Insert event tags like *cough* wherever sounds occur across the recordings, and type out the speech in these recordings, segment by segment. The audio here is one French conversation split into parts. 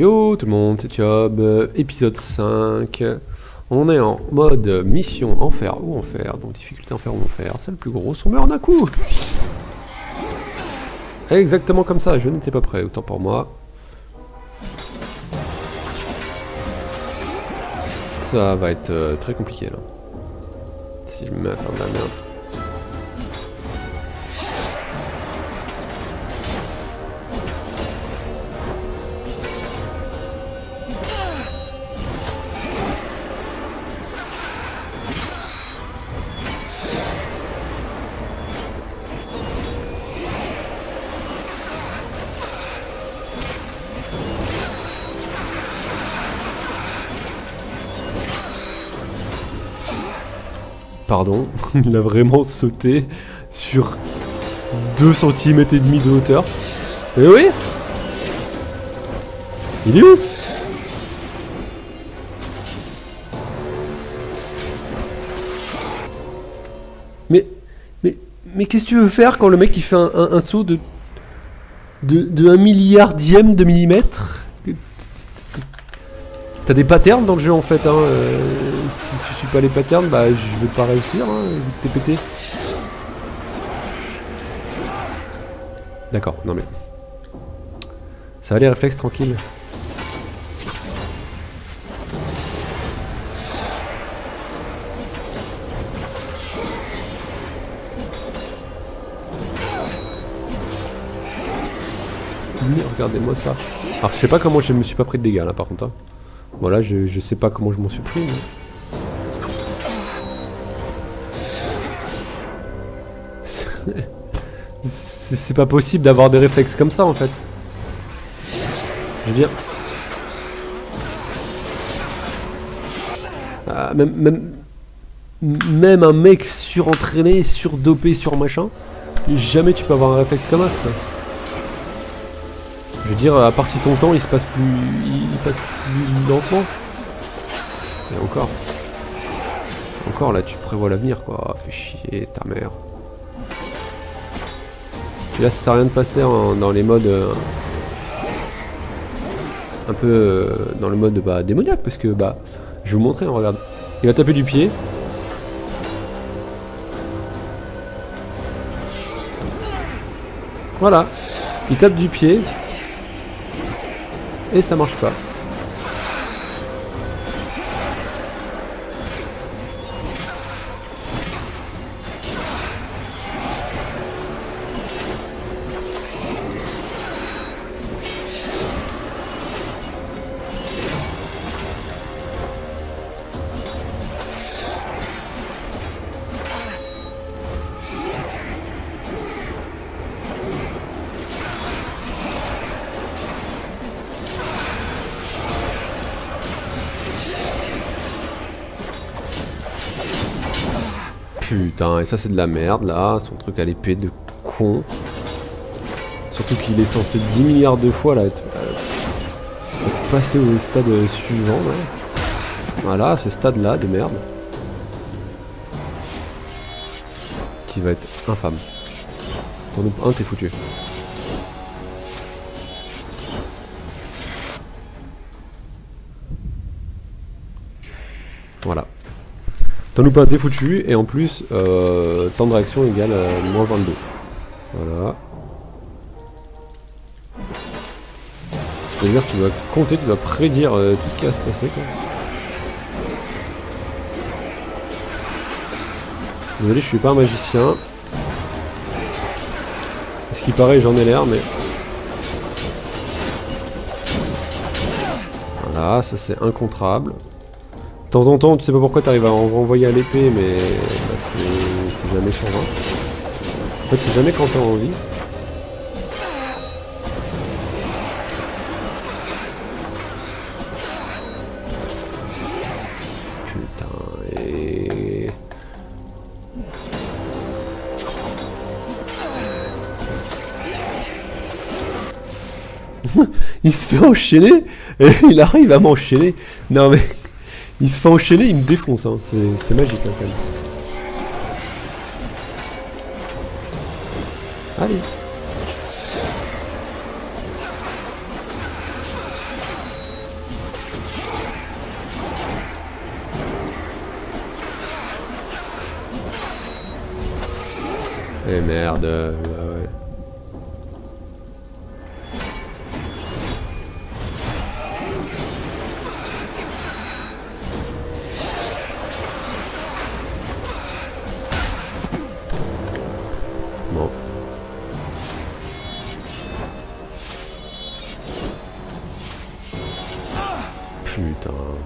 Yo tout le monde, c'est Job, euh, épisode 5. On est en mode mission enfer ou enfer, donc difficulté enfer ou enfer, c'est le plus gros, on meurt d'un coup Exactement comme ça, je n'étais pas prêt, autant pour moi. Ça va être euh, très compliqué là. Si je me faire de la merde. Pardon, *laughs* il a vraiment sauté sur 2 cm et demi de hauteur. Eh oui. Il est où? Mais, mais, mais qu'est-ce que tu veux faire quand le mec il fait un, saut de, de, de 1 milliardième de millimètre? T'as des patterns dans le jeu en fait, hein. Euh, si tu suis pas les patterns, bah je vais pas réussir, hein, t'es pété. D'accord, non mais... Ça va les réflexes tranquilles. Regardez-moi ça. Alors je sais pas comment je me suis pas pris de dégâts là par contre. Hein. Voilà, je, je sais pas comment je m'en suis pris. C'est pas possible d'avoir des réflexes comme ça en fait. Je veux dire. Ah, même, même, même un mec surentraîné, surdopé, sur machin, jamais tu peux avoir un réflexe comme ça. Je veux dire, à part si ton temps il se passe plus, il passe plus lentement. Et encore. Encore là, tu prévois l'avenir quoi. Fais chier ta mère. Là, ça sert à rien de passer dans les modes. Euh, un peu euh, dans le mode bah, démoniaque parce que bah. Je vais vous montrer, hein, regarde. Il va taper du pied. Voilà. Il tape du pied et ça marche pas. Putain, et ça c'est de la merde là, son truc à l'épée de con. Surtout qu'il est censé 10 milliards de fois là être, euh, passer au stade suivant. Voilà, ce stade là de merde. Qui va être infâme. Un, t'es foutu. T'en nous pas t'es foutu, et en plus, euh, temps de réaction égale à moins 22. Voilà. C'est-à-dire que tu dois compter, tu dois prédire euh, tout ce qui va se passer quoi. Désolé, je suis pas un magicien. Ce qui paraît, j'en ai l'air, mais... Voilà, ça c'est incontrable. De temps en temps, tu sais pas pourquoi t'arrives à en renvoyer à l'épée, mais bah, c'est jamais sur 20. En fait, c'est jamais quand t'as envie. Putain, *laughs* il se fait enchaîner il arrive à m'enchaîner. Non mais... Il se fait enchaîner, il me défonce, hein. c'est magique là, quand même. Allez Eh merde Putain.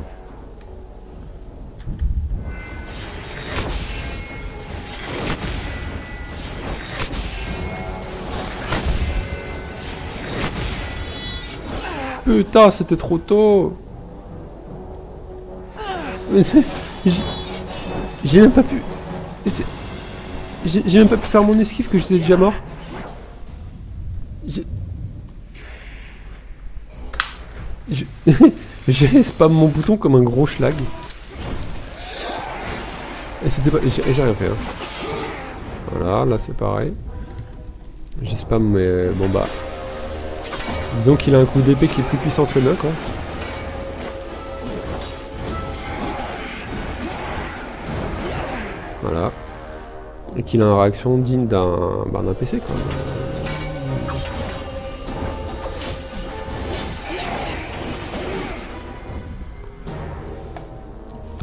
Putain, c'était trop tôt. J'ai- même pas pu. J'ai même pas pu faire mon esquive que j'étais déjà mort. J'ai- J'ai j'ai *laughs* spam mon bouton comme un gros schlag. Et c'était pas. J'ai rien fait. hein. Voilà, là c'est pareil. J'ai spam mais bon bah. Disons qu'il a un coup d'épée qui est plus puissant que le quoi. Voilà. Et qu'il a une réaction digne d'un bah, d'un PC quoi.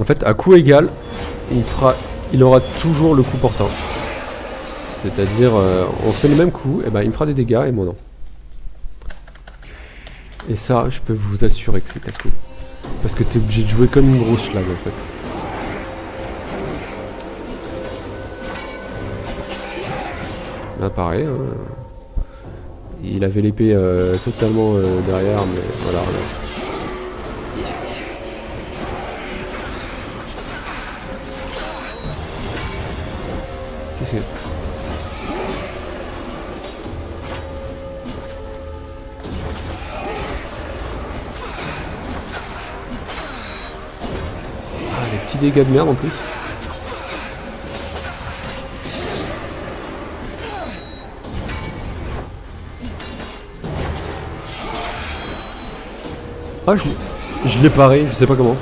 En fait, à coup égal, il fera, il aura toujours le coup portant. C'est-à-dire, euh, on fait les mêmes coups, et ben il me fera des dégâts et moi non. Et ça, je peux vous assurer que c'est casse-cou. Parce que t'es obligé de jouer comme une grosse schlag en fait. Là pareil, hein. il avait l'épée euh, totalement euh, derrière, mais voilà. Dégâts de merde en plus. Ah, je, je l'ai paré, je sais pas comment.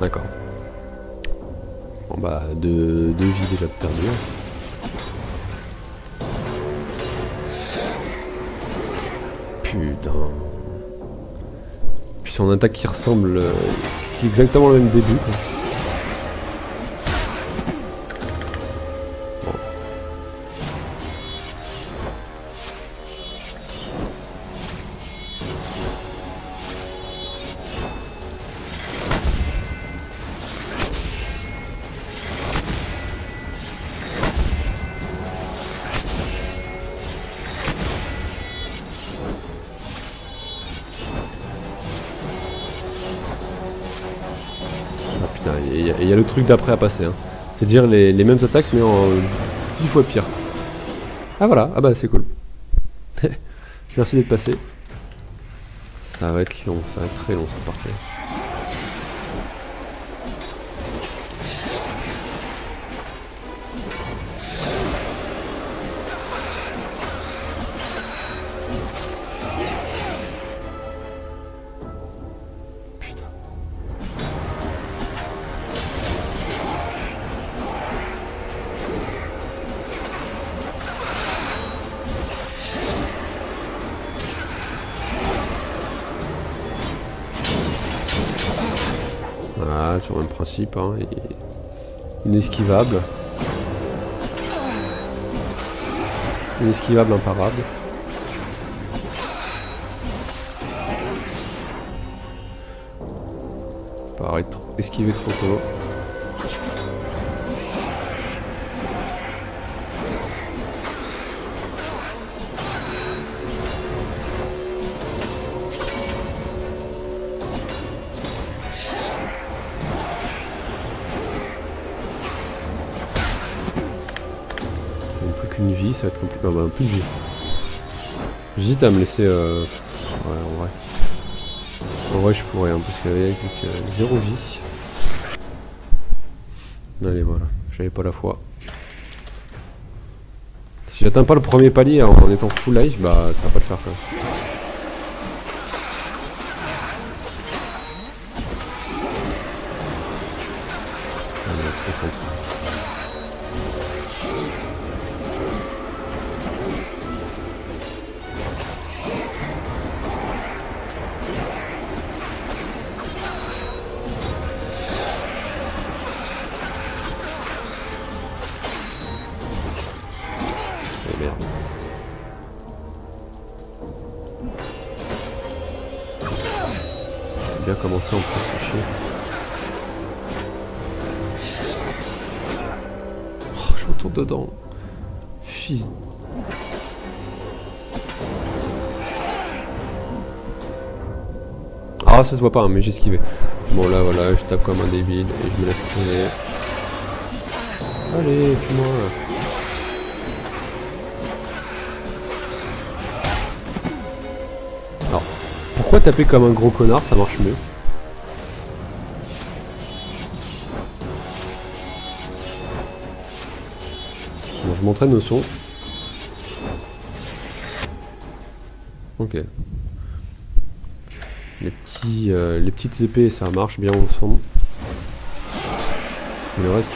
D'accord. Bah, deux, vies déjà perdues. Putain. Puis son attaque qui ressemble... euh, exactement le même début quoi. D'après à passer. Hein. C'est-à-dire les, les mêmes attaques mais en 10 fois pire. Ah voilà, ah bah c'est cool. *laughs* Merci d'être passé. Ça va être long, ça va être très long cette partie. Principe, hein, inesquivable. Inesquivable, imparable. Pareil, trop, esquiver trop tôt. Plus qu'une vie, ça va être compliqué. Ah bah, plus de vie. J'hésite à me laisser. Euh... Ouais, en vrai. En vrai, je pourrais, hein, parce qu'avec euh, zéro vie. Allez, voilà. J'avais pas la foi. Si j'atteins pas le premier palier en étant full life, bah ça va pas le faire quoi. commencer Ah, ça se voit pas, hein, mais j'ai esquivé. Bon, là, voilà, je tape comme un débile et je me laisse traîner. Allez, fuis-moi. Alors, pourquoi taper comme un gros connard, ça marche mieux je m'entraîne au son. Ok. Euh, les petites épées, ça marche bien au son. le reste.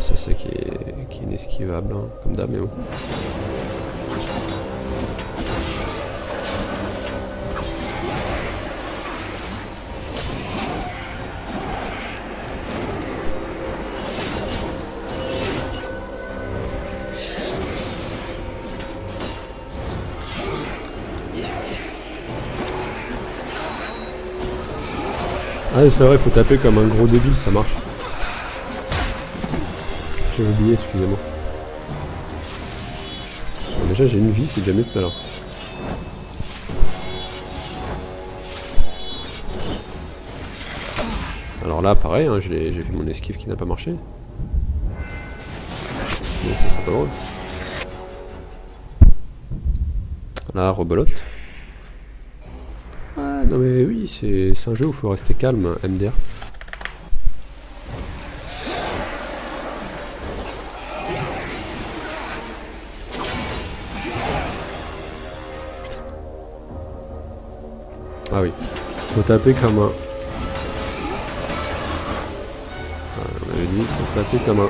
C'est ça qui est, qui est inesquivable, hein, comme d'hab, mais. Ah c'est vrai, faut taper comme un gros débile, ça marche. J'ai oublié, excusez-moi. déjà j'ai une vie, c'est mieux tout à l'heure. Alors là, pareil, hein, j'ai fait mon esquive qui n'a pas marché. Mais drôle. Là, rebolote. Ah non mais oui, c'est un jeu où il faut rester calme, MDR. Ah oui. Faut taper comme un... Ah, on avait dit, faut taper comme un...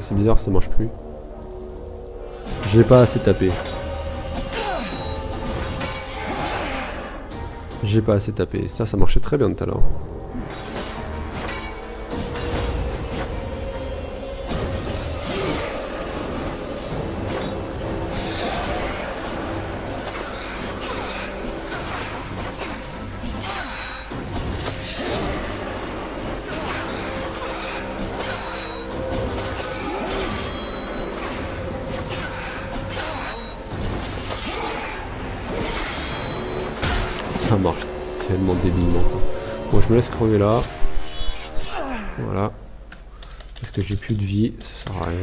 c'est bizarre, ça marche plus. J'ai pas assez tapé. J'ai pas assez tapé. Ça, ça marchait très bien tout à l'heure. Crever là. Voilà. Parce que j'ai plus de vie, ça sert à rien.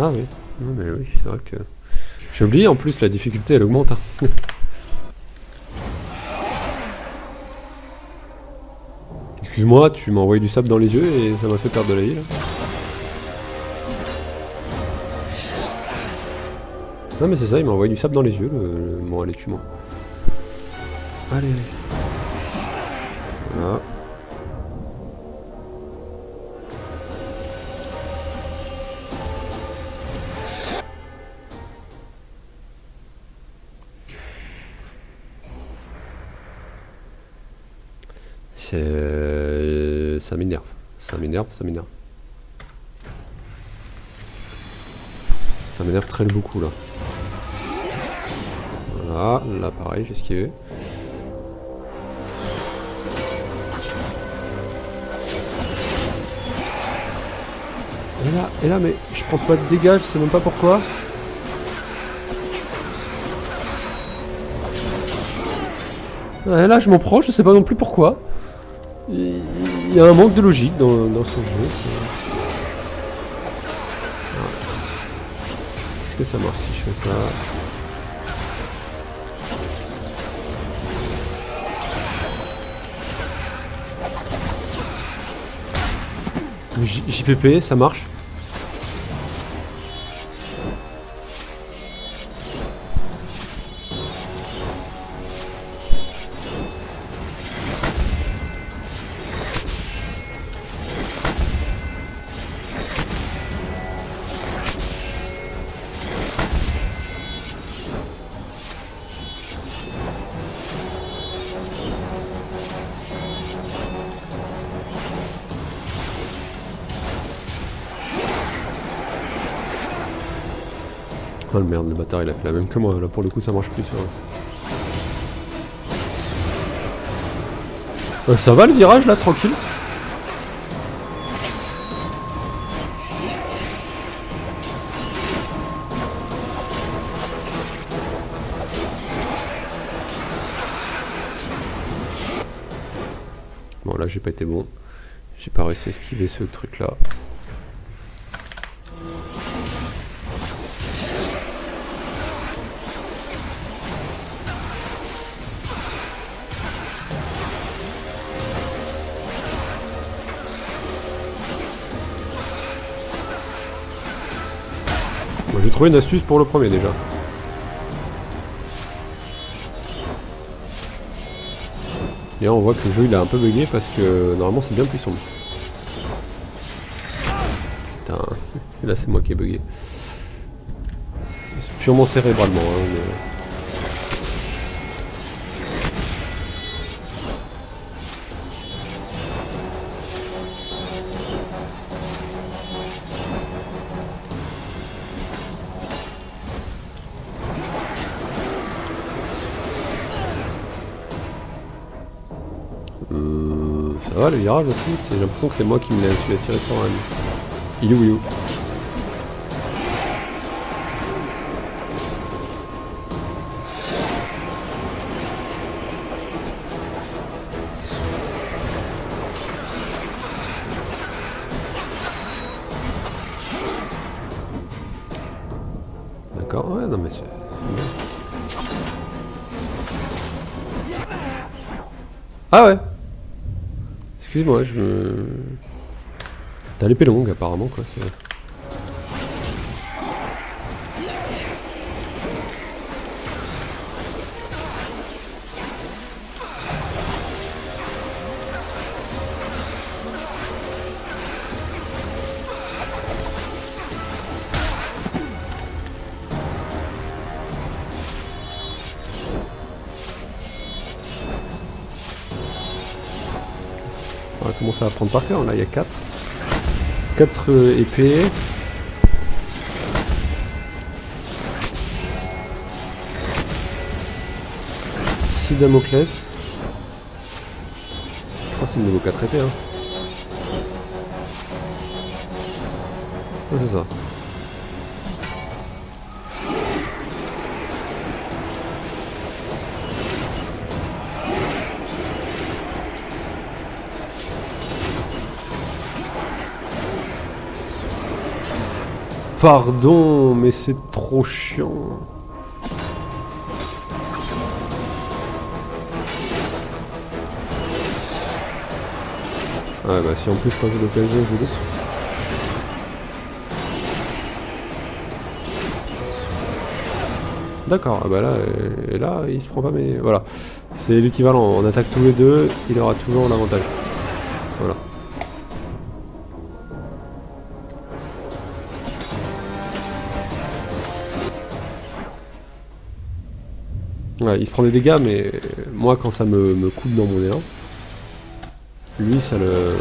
Ah oui, non mais oui, c'est vrai que... J'ai oublié en plus, la difficulté elle augmente. Hein. *laughs* Excuse-moi, tu m'as envoyé du sable dans les yeux et ça m'a fait perdre de la vie là. Non mais c'est ça, il m'a envoyé du sable dans les yeux, le... Bon allez, tue-moi. Allez, allez. Ça m'énerve, ça m'énerve. Très beaucoup là. Voilà, là pareil, j'ai esquivé. Et là, et là, mais je prends pas de dégâts, je sais même pas pourquoi. Et là, je m'en prends, je sais pas non plus pourquoi. Il y a un manque de logique dans, dans ce jeu. Est-ce que ça marche si je fais ça JPP, ça marche Oh merde, le bâtard il a fait la même que moi, là pour le coup ça marche plus euh, ça va le virage là, tranquille Bon là j'ai pas été bon. J'ai pas réussi à esquiver ce truc là. Trouvé une astuce pour le premier déjà. Et là on voit que le jeu il a un peu bugué parce que normalement c'est bien plus sombre. Putain, *laughs* là c'est moi qui ai bugué. Purement cérébralement. Hein, le virage aussi, j'ai l'impression que c'est moi qui me l'ai tiré sur un. Il est où, il est où? Excuse-moi, je me... T'as l'épée longue apparemment quoi. Commence à prendre par cœur. Là, il y a 4. 4 euh, épées. Damoclès. Je crois que c'est le niveau 4 épées. Hein. Ah, c'est ça. Pardon, mais c'est trop chiant. Ouais bah si en plus quand j'ai l'occasion je dis. D'accord, ah bah là, là il se prend pas mais voilà. C'est l'équivalent, on attaque tous les deux, il aura toujours l'avantage. Il se prend des dégâts, mais moi quand ça me, me coupe dans mon néant, lui ça le,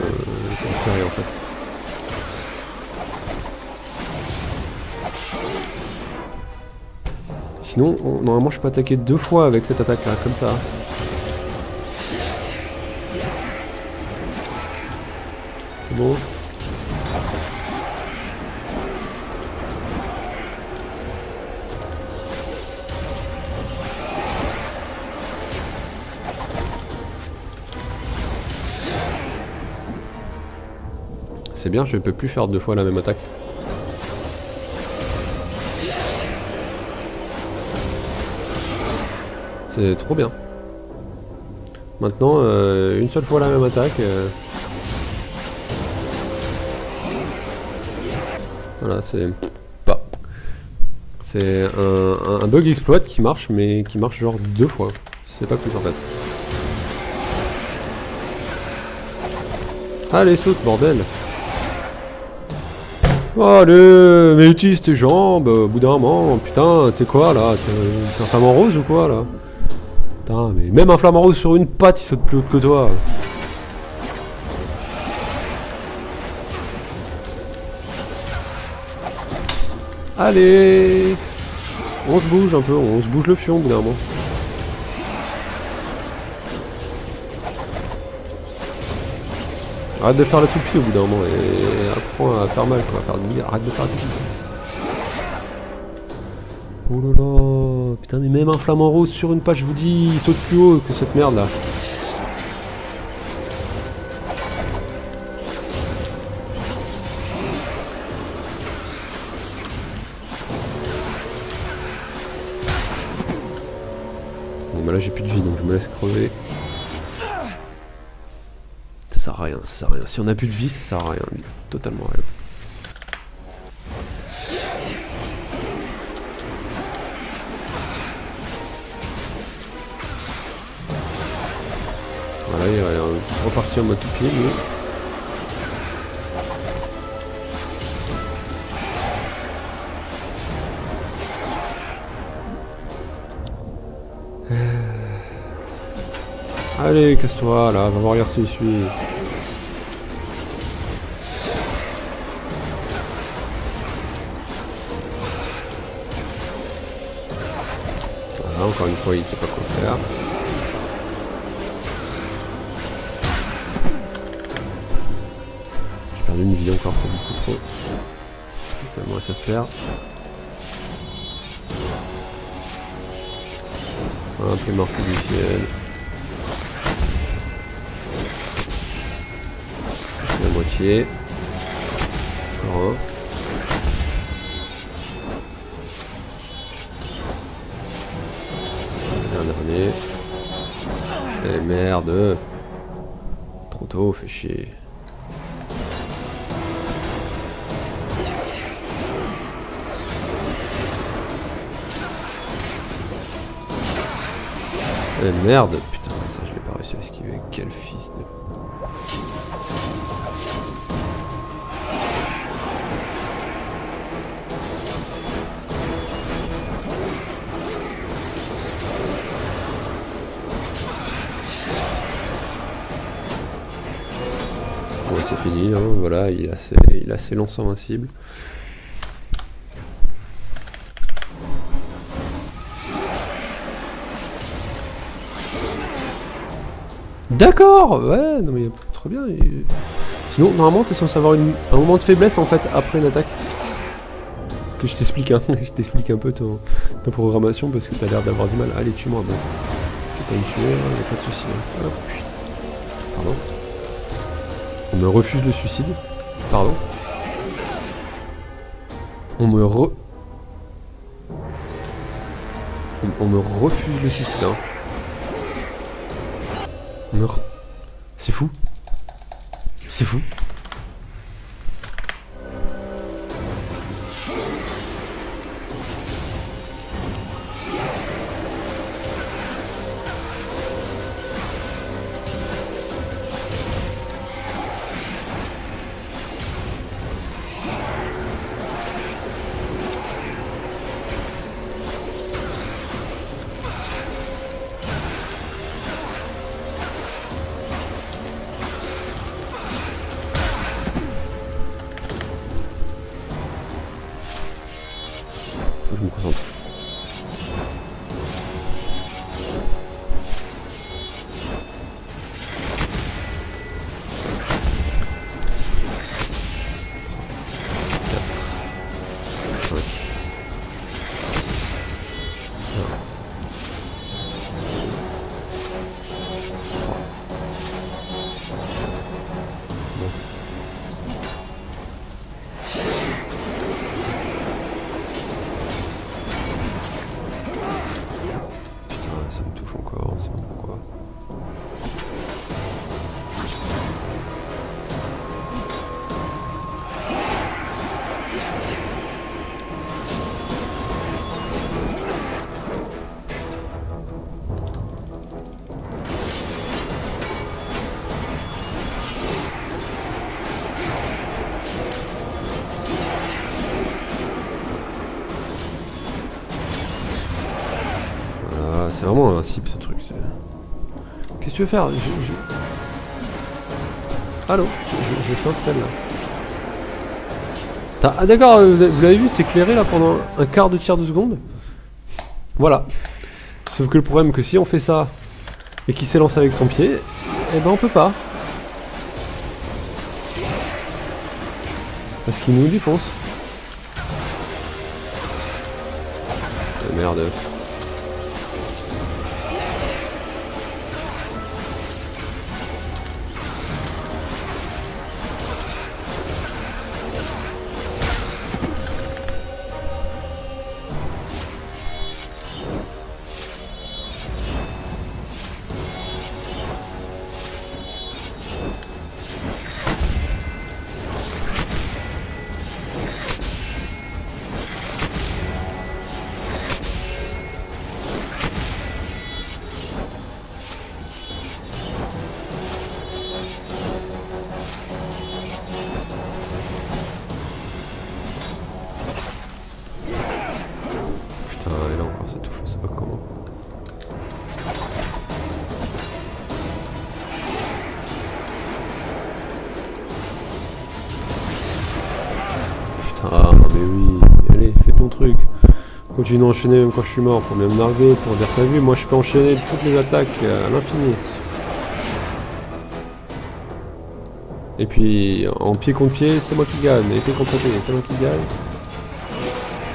ça rien en fait. Sinon, on- normalement je peux attaquer deux fois avec cette attaque là, comme ça. C'est bon C'est bien, je ne peux plus faire deux fois la même attaque. C'est trop bien. Maintenant, euh, une seule fois la même attaque. euh, Voilà, c'est pas. C'est un, un- bug exploit qui marche, mais qui marche genre deux fois. C'est pas plus en fait. Allez, saute, bordel Allez, mais utilise tes jambes, au bout d'un moment, putain, t'es quoi là T'es un flamant rose ou quoi là? Putain, mais même un flamant rose sur une patte, il saute plus haut que toi. Allez On se bouge un peu, on se bouge le fion au bout d'un moment. Arrête de faire la toupie au bout d'un moment et apprends à faire mal quoi, à faire de Arrête de faire la toupie. Oh là là, putain mais même un flamant rose sur une page, je vous dis, il saute plus haut que cette merde là. Bon bah là j'ai plus de vie donc je me laisse crever. Ça sert à rien, ça sert à rien. Si on a plus de vie, ça sert à rien, lui. totalement rien. Voilà, il va euh, repartir en mode tout pied, lui. Allez, casse-toi là, va voir regarde si suis. Encore une fois, il sait pas quoi faire. J'ai perdu une vie encore, c'est beaucoup trop. Moi, ça se perd. Un peu ciel. La moitié. Encore un. Dernier. Et merde. Trop tôt, fait chier. Eh merde, putain, ça je l'ai pas réussi à esquiver. Quel fils de... hein, voilà, il a, ses, il invincibles. D'accord Ouais, non mais très bien. Sinon, normalement, t'es censé avoir une, un moment de faiblesse en fait après une attaque. Que je t'explique *laughs* je t'explique un peu ton, ta programmation parce que t'as l'air d'avoir du mal. Allez, tue-moi, bon. Pas hein. Hein. Pardon. On me refuse le suicide. Pardon. On me re... On, on me refuse le suicide, hein. Meurt. C'est fou. C'est fou. Vraiment un cible ce truc. Qu'est-ce que tu veux faire je, Allô Je, je, je là. Ah d'accord, euh, vous l'avez vu, c'est éclairé là pendant un quart de tiers de seconde. Voilà. Sauf que le problème que si on fait ça et qu'il s'élance avec son pied, eh ben on peut pas. Parce qu'il nous défonce. merde. Continue d'enchaîner même quand je suis mort pour bien me narguer, pour dire t'as vu, moi je peux enchaîner toutes les attaques à l'infini. Et puis en pied contre pied, c'est moi qui gagne, épée contre épée, c'est moi qui gagne.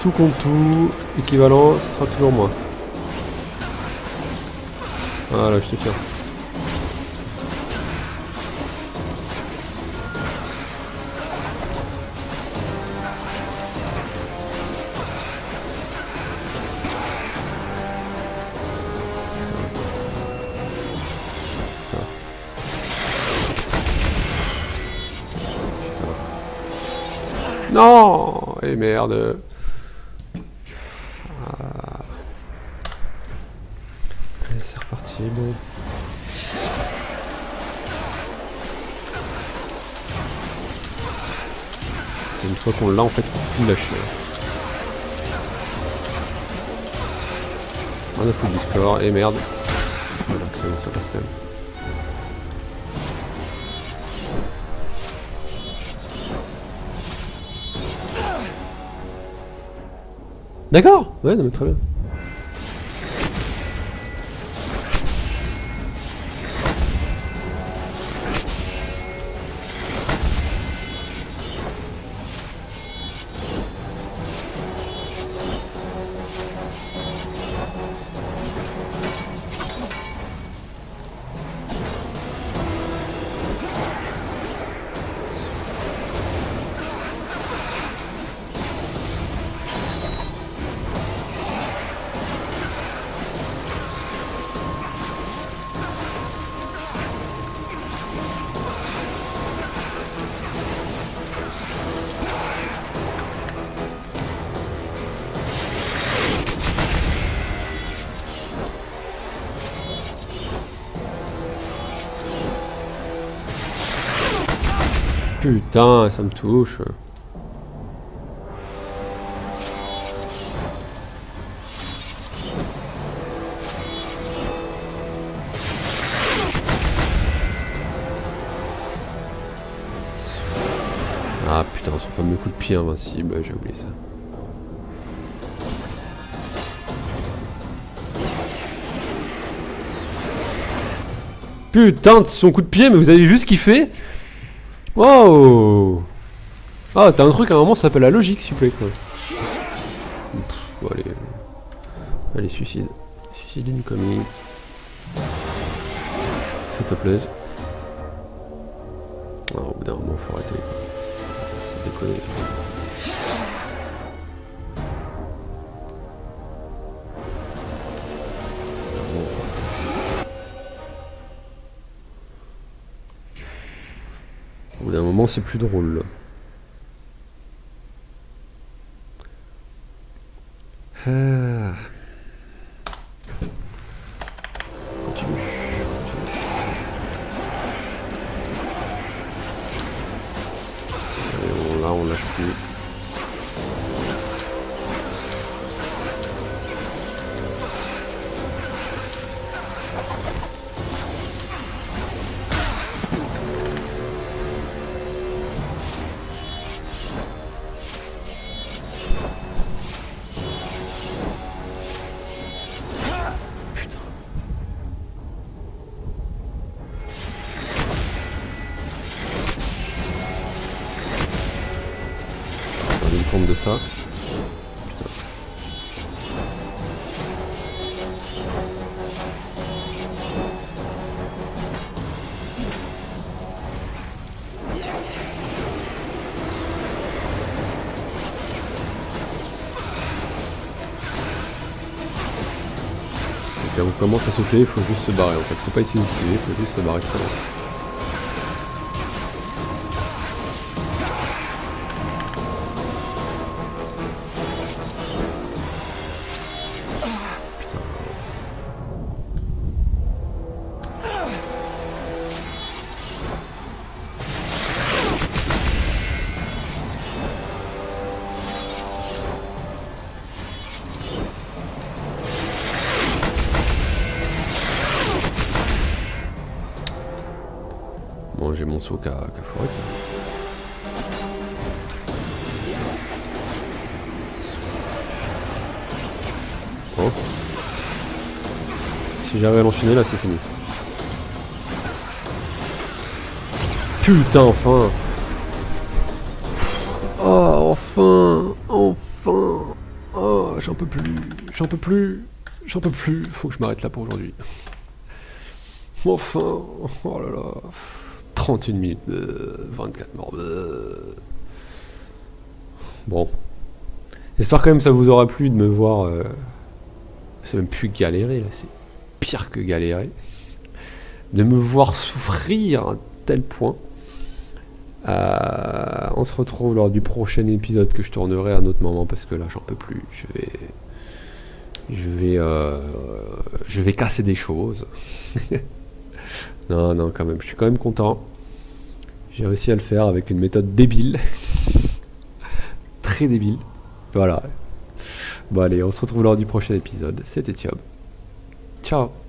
Tout contre tout, équivalent, ce sera toujours moi. Voilà, je te tiens. Non Et merde. Ah. Allez, c'est reparti, bon. une fois qu'on l'a, en fait, tout lâcher. On a foutu du score, et merde. Voilà, c'est bon, ça passe même. D'accord Ouais, non mais très bien. Putain, ça me touche. Ah putain, son fameux coup de pied invincible, j'ai oublié ça. Putain, son coup de pied, mais vous avez vu ce qu'il fait? Wow Ah, t'as un truc à un moment, ça s'appelle la logique, s'il vous plaît, quoi. Allez. Allez, suicide. Suicide incoming. S'il te plaise. Ah, au bout d'un moment, faut arrêter. C'est déconner. C'est plus drôle. De ça. Quand on commence à sauter, il faut juste se barrer en fait. Faut pas essayer d'esquiver, il faut juste se barrer. Si j'arrive à l'enchaîner là, c'est fini. Putain, enfin Oh, enfin Enfin Oh, j'en peux plus J'en peux plus J'en peux plus Faut que je m'arrête là pour aujourd'hui. Enfin Oh là là 31 minutes, euh, 24 morts. euh. Bon. J'espère quand même que ça vous aura plu de me voir. euh, C'est même plus galérer là, c'est pire que galérer. De me voir souffrir à tel point. Euh, on se retrouve lors du prochain épisode que je tournerai à un autre moment parce que là j'en peux plus. Je vais. Je vais. euh, Je vais casser des choses. *laughs* non, non, quand même. Je suis quand même content. J'ai réussi à le faire avec une méthode débile. *laughs* Très débile. Voilà. Bon allez, on se retrouve lors du prochain épisode. C'était Thiob. Ciao